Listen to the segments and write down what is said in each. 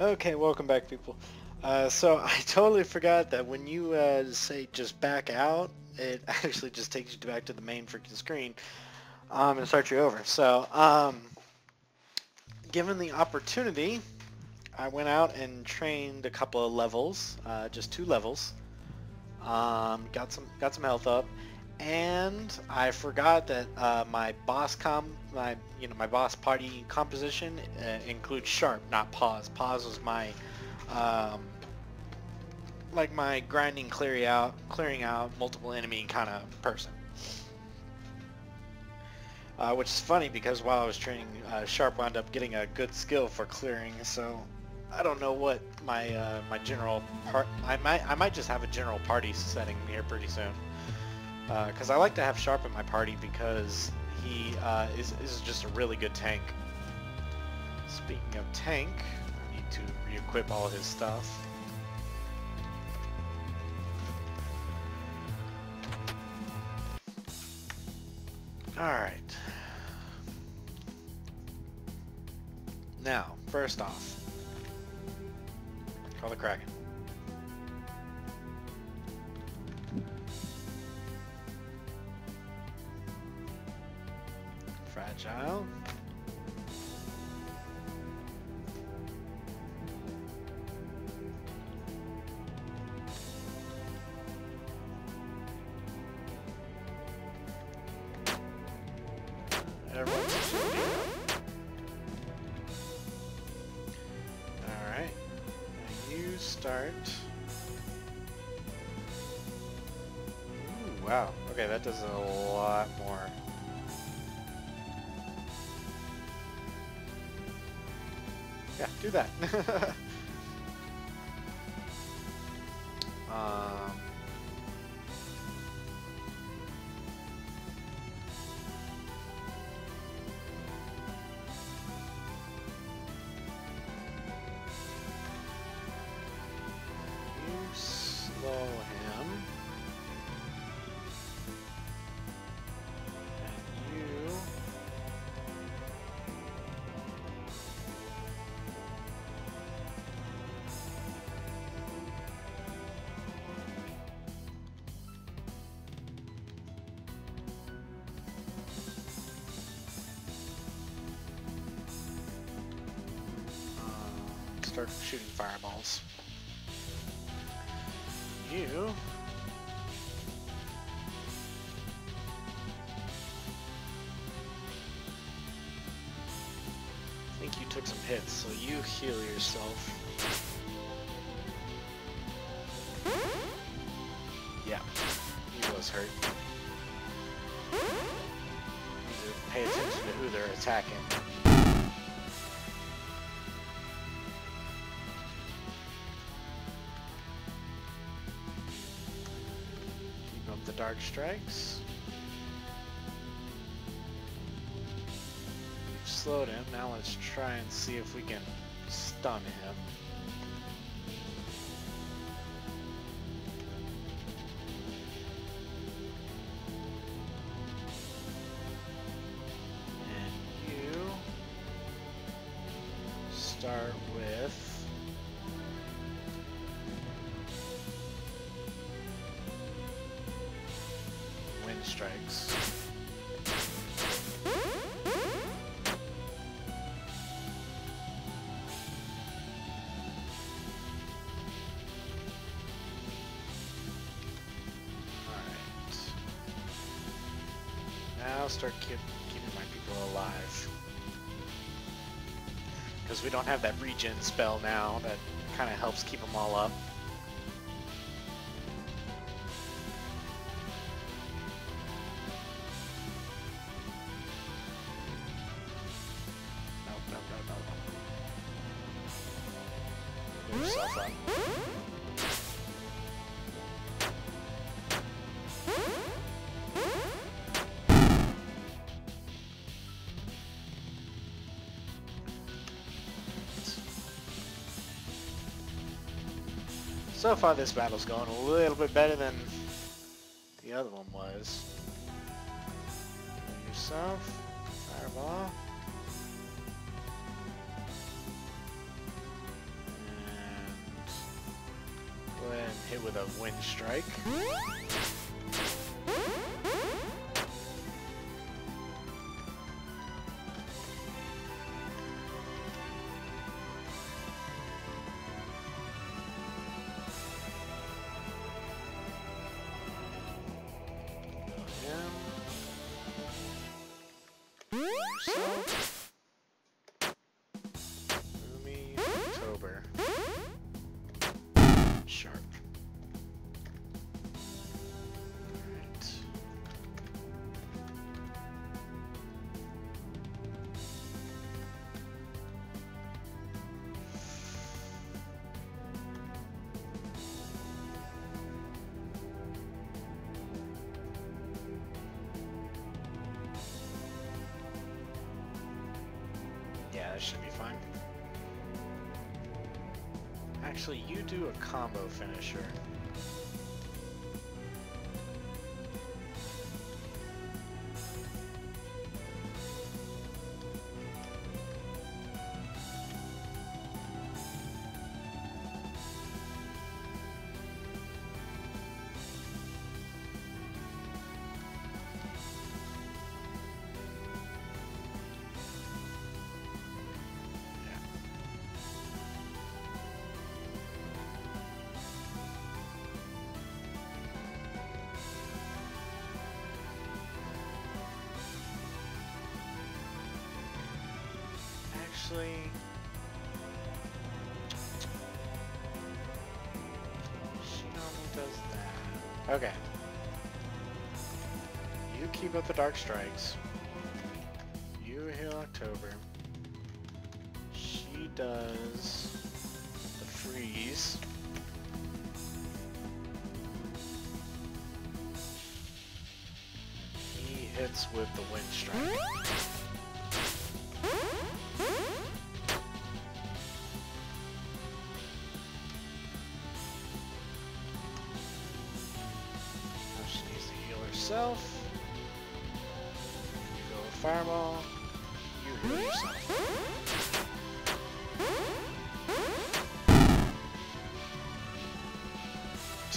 Okay, welcome back, people. Uh, so I totally forgot that when you uh, say just back out, it actually just takes you back to the main freaking screen um, and starts you over. So, um, given the opportunity, I went out and trained a couple of levels, uh, just two levels. Um, got some got some health up, and I forgot that uh, my boss com my you know my boss party composition uh, includes Sharpe, not Paws. Paws was my um, like my grinding clearing out clearing out multiple enemy kind of person. Uh, which is funny because while I was training, uh, Sharpe wound up getting a good skill for clearing. So I don't know what my uh, my general part. I might I might just have a general party setting here pretty soon. Because I like to have Sharpe in my party because he uh, is, is just a really good tank. Speaking of tank, I need to re-equip all his stuff. Alright. Now, first off, call the Kraken. Ooh, wow. Okay, that does a lot more. Yeah, do that. um, shooting fireballs. You I think you took some hits, so you heal yourself. Dark strikes. We've slowed him. Now let's try and see if we can stun him. And you start with strikes. Start keep, keeping my people alive. Because we don't have that regen spell now that kind of helps keep them all up. So far this battle's going a little bit better than the other one was. Kill yourself. Fireball. And go ahead and hit with a wind strike. That should be fine. Actually, you do a combo finisher. Actually, she normally does that. Okay. You keep up the dark strikes. You heal October. She does the freeze. He hits with the wind strike.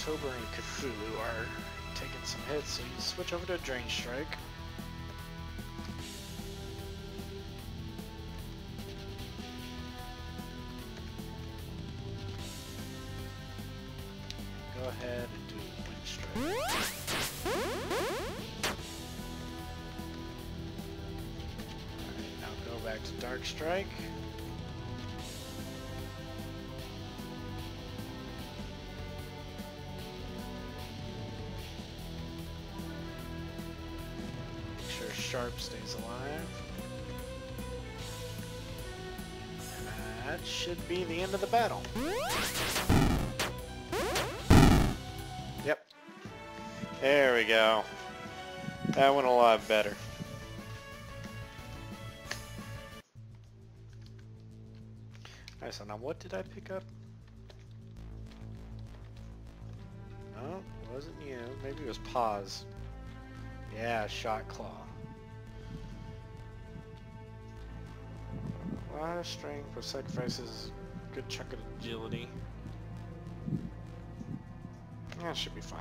October and Cthulhu are taking some hits, so you switch over to Drain Strike. That went a lot better. Alright, so now what did I pick up? No, it wasn't you. Maybe it was Paws. Yeah, Shot Claw. A lot of strength, but sacrifices good chunk of agility. That should be fine.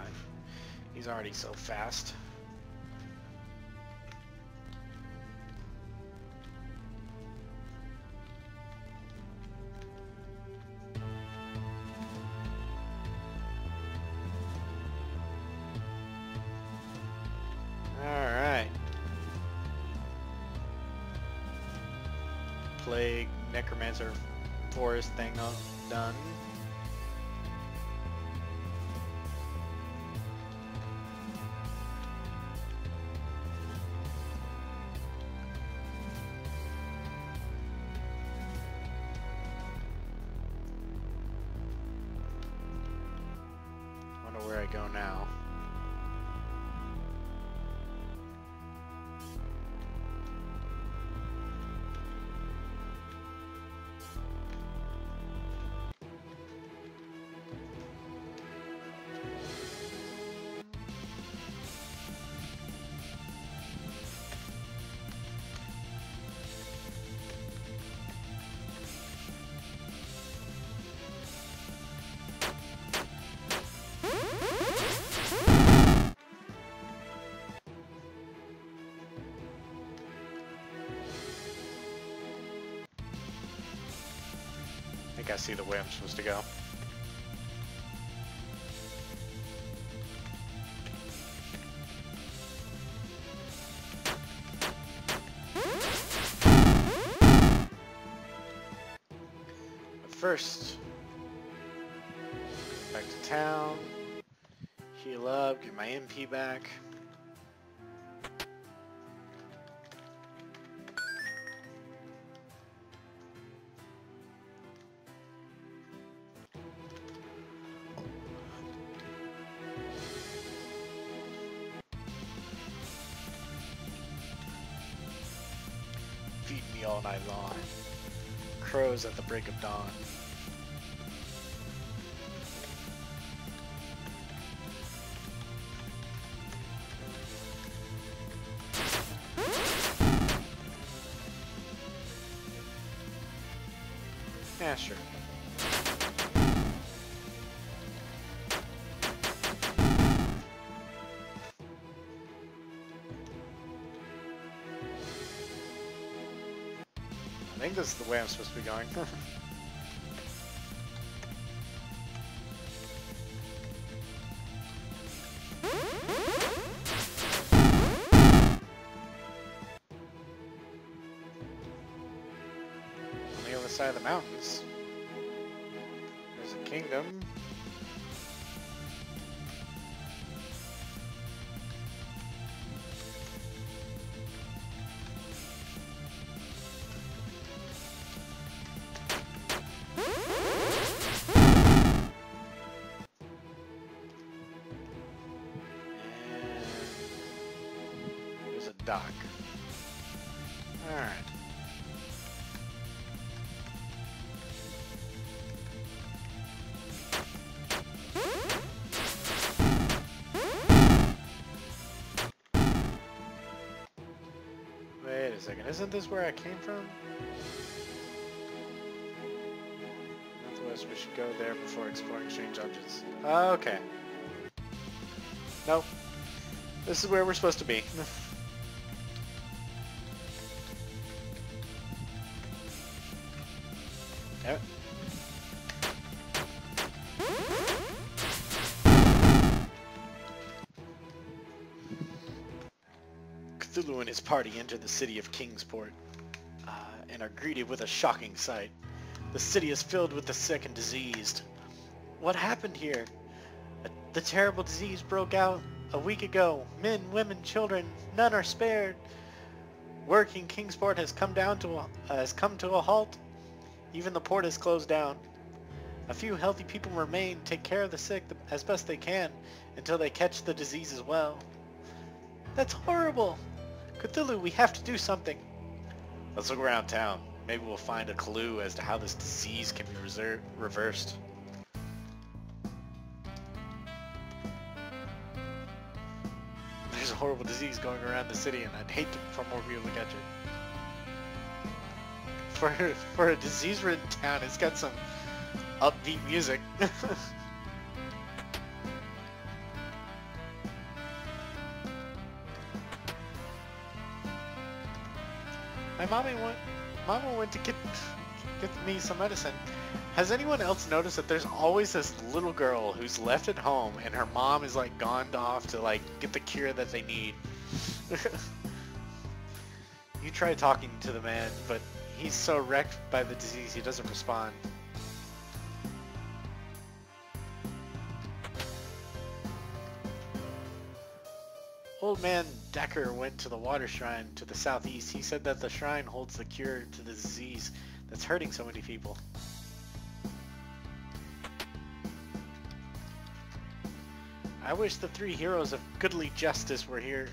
He's already so fast. Go now. I see the way I'm supposed to go. First, back to town, heal up, get my MP back. At the break of dawn. Think this is the way I'm supposed to be going. dock. Alright. Wait a second, isn't this where I came from? Northwest, we should go there before exploring strange objects. Okay. Nope. This is where we're supposed to be. party enter the city of Kingsport uh, and are greeted with a shocking sight. The city is filled with the sick and diseased. What happened here? The terrible disease broke out a week ago. Men, women, children, none are spared. Work in Kingsport has come down to a, uh, has come to a halt. Even the port is closed down. A few healthy people remain, take care of the sick as best they can until they catch the disease as well. That's horrible. Cthulhu, we have to do something. Let's look around town. Maybe we'll find a clue as to how this disease can be reversed. There's a horrible disease going around the city and I'd hate to, for more people to catch it. For, for a disease-ridden town, it's got some upbeat music. My mommy went. Mama went to get get me some medicine. Has anyone else noticed that there's always this little girl who's left at home and her mom is like gone off to like get the cure that they need? you try talking to the man, but he's so wrecked by the disease he doesn't respond. Old man Decker went to the water shrine to the southeast. He said that the shrine holds the cure to the disease that's hurting so many people. I wish the three heroes of goodly justice were here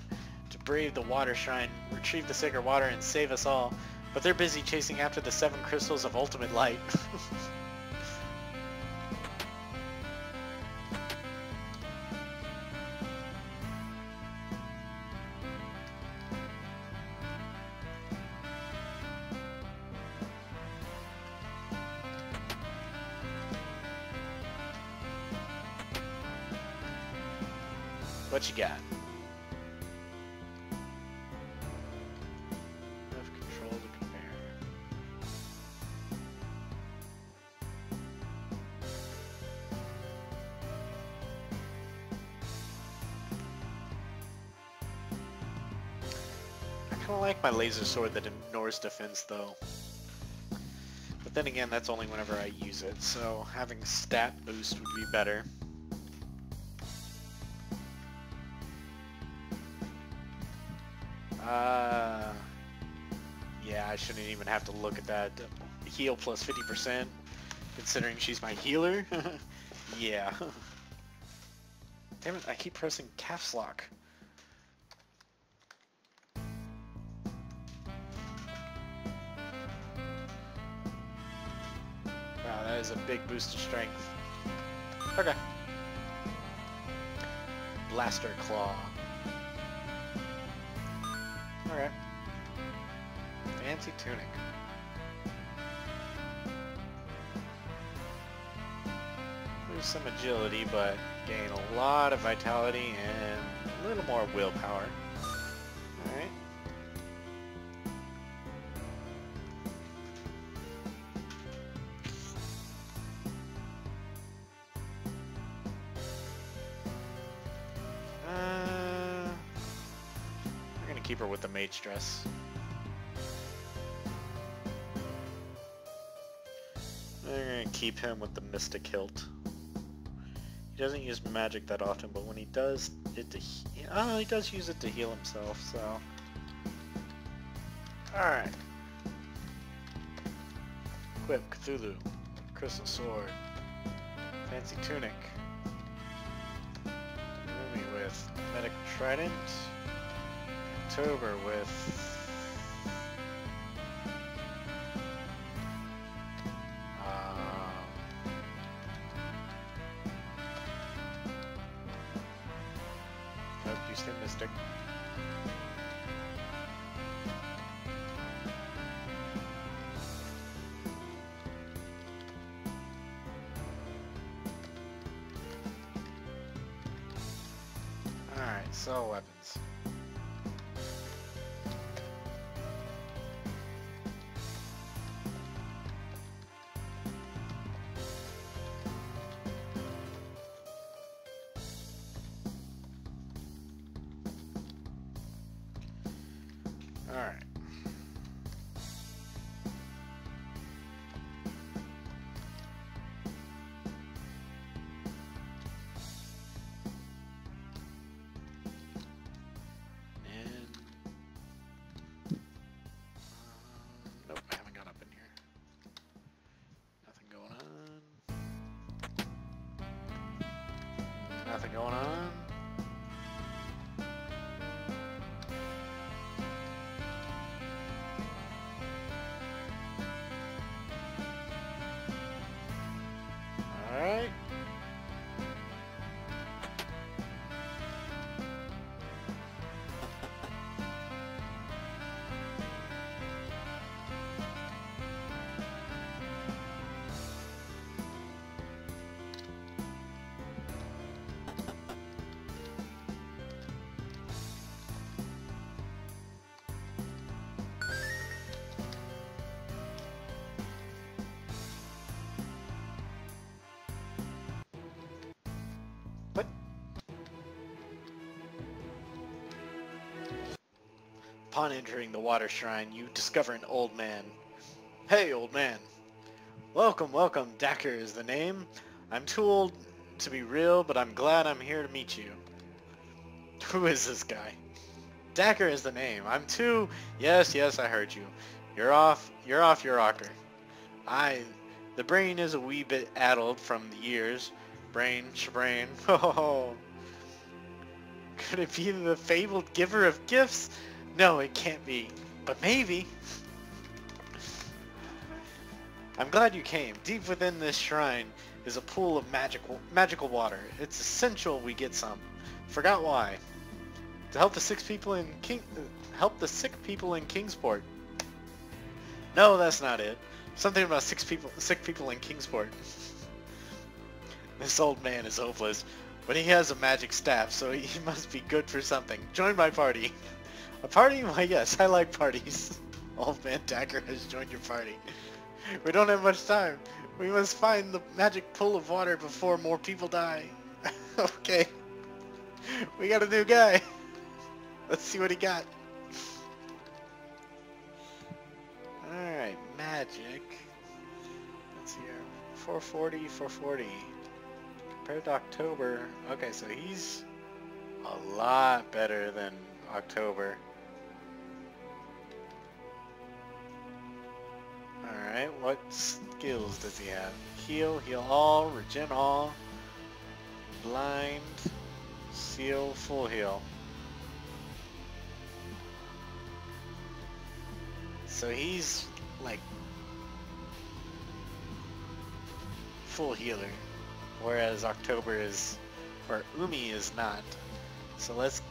to brave the water shrine, retrieve the sacred water, and save us all, but they're busy chasing after the seven crystals of ultimate light. What you got? Enough control to compare. I kind of like my laser sword that ignores defense, though. But then again, that's only whenever I use it, so having stat boost would be better. Shouldn't even have to look at that. Heal plus 50%, considering she's my healer. yeah. Damn it, I keep pressing caps lock. Wow, that is a big boost of strength. Okay. Blaster Claw. Alright. Fancy tunic. Lose some agility, but gain a lot of vitality and a little more willpower. Alright. Uh, we're gonna keep her with the mage dress. Keep him with the mystic hilt. He doesn't use magic that often, but when he does it to he oh, he does use it to heal himself, so. Alright. Equip Cthulhu. Crystal Sword. Fancy Tunic. Umi with Medic Trident. October with Nothing going on. Upon entering the water shrine, you discover an old man. Hey, old man. Welcome, welcome. Dacker is the name. I'm too old to be real, but I'm glad I'm here to meet you. Who is this guy? Dacker is the name. I'm too... Yes, yes, I heard you. You're off, you're off your rocker. I... The brain is a wee bit addled from the years. Brain, shabrain. Oh. Could it be the fabled giver of gifts? No, it can't be. But maybe. I'm glad you came. Deep within this shrine is a pool of magical magical water. It's essential we get some. Forgot why. To help the sick people in King help the sick people in Kingsport. No, that's not it. Something about six people sick people in Kingsport. This old man is hopeless, but he has a magic staff, so he must be good for something. Join my party. A party? Why yes, I like parties. Old man Dacker has joined your party. We don't have much time. We must find the magic pool of water before more people die. okay. We got a new guy. Let's see what he got. Alright, magic. Let's see here. 440, 440. Compared to October. Okay, so he's a lot better than October. What skills does he have? Heal, heal all, regen all, blind, seal, full heal. So he's like full healer, whereas October is, or Umi is not. So let's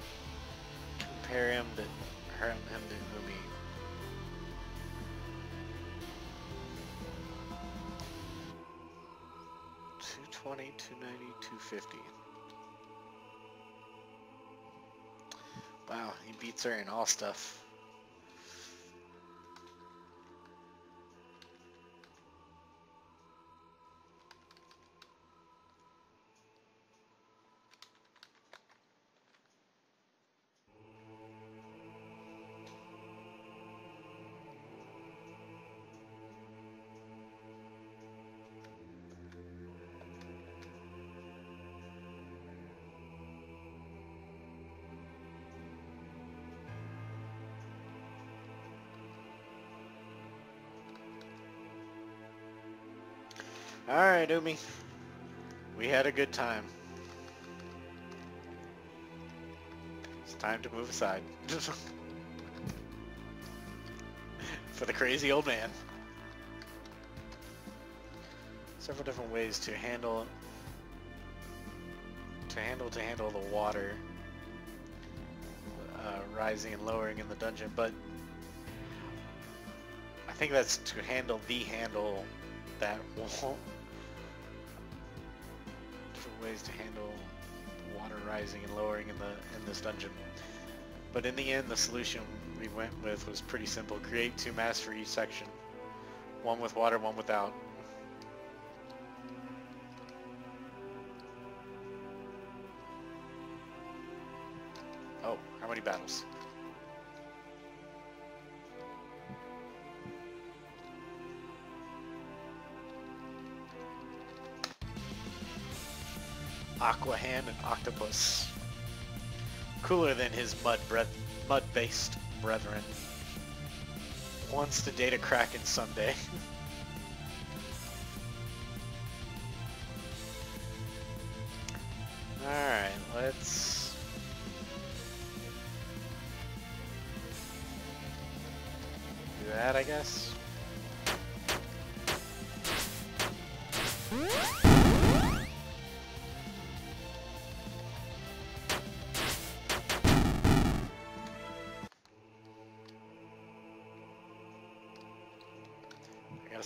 compare him to her, him to Wow, he beats her in all stuff. Alright, Umi. We had a good time. It's time to move aside. For the crazy old man. Several different ways to handle to handle to handle the water uh, rising and lowering in the dungeon, but I think that's to handle the handle that won't ways to handle water rising and lowering in the in this dungeon. But in the end, the solution we went with was pretty simple. Create two masts for each section. One with water, one without. Oh, how many battles? And Octopus. Cooler than his mud breath, mud-based brethren. Wants to date a Kraken someday. Alright, let's... Do that, I guess.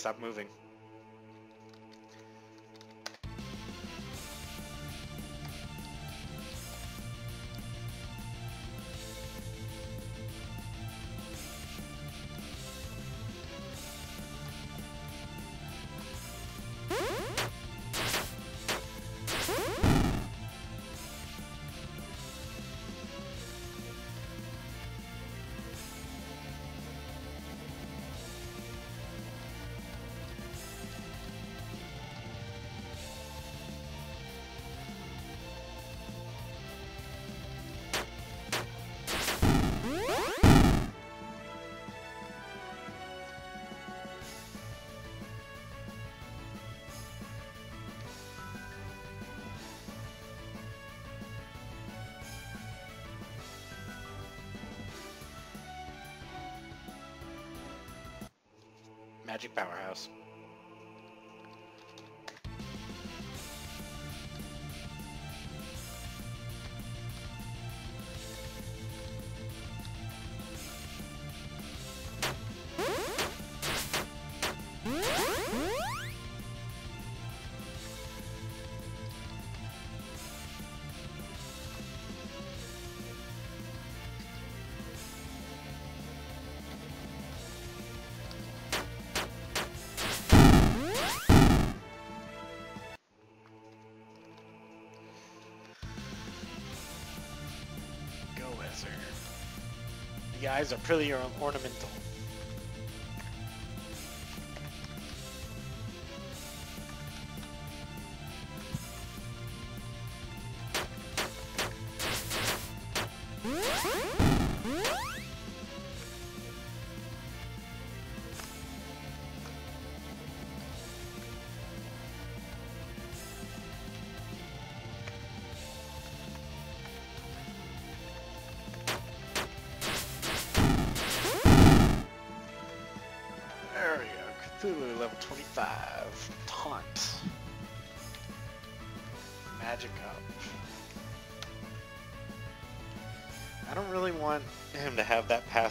Stop moving. Magic Powerhouse. The eyes are pretty ornamental.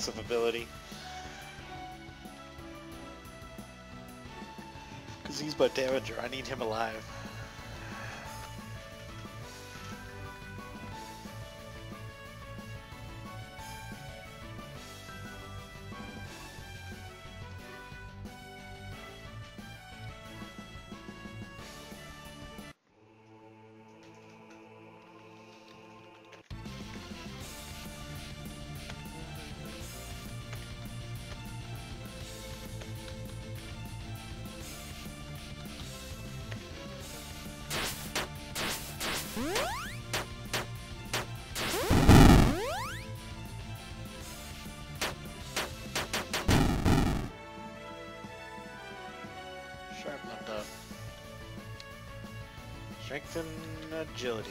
Passive ability. Because he's my damager. I need him alive. Sharp up. Strength and agility.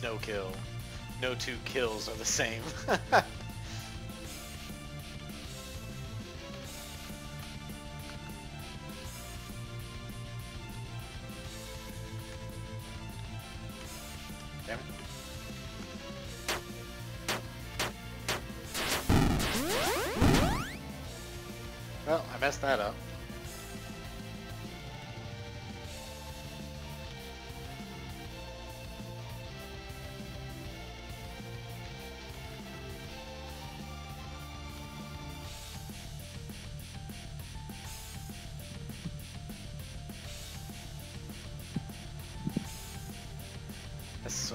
Snow kill. No two kills are the same.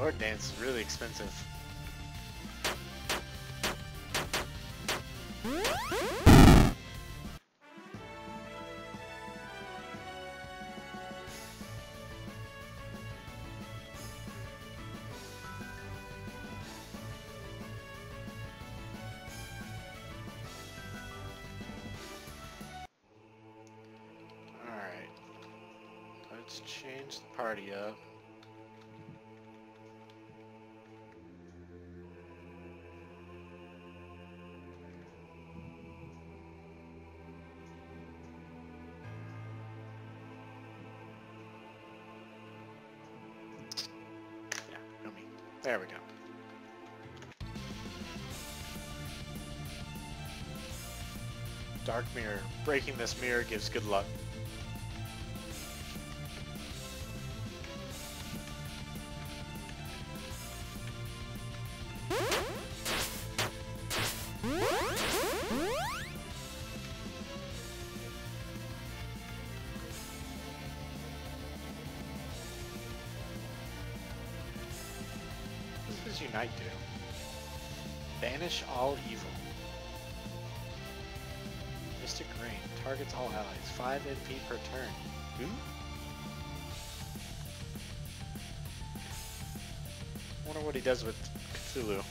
sword dance is really expensive. Let's change the party up. There we go. Dark mirror. Breaking this mirror gives good luck. Unite do? Banish all evil. Mystic Rain targets all allies. 5 MP per turn. Hmm? Wonder what he does with Cthulhu.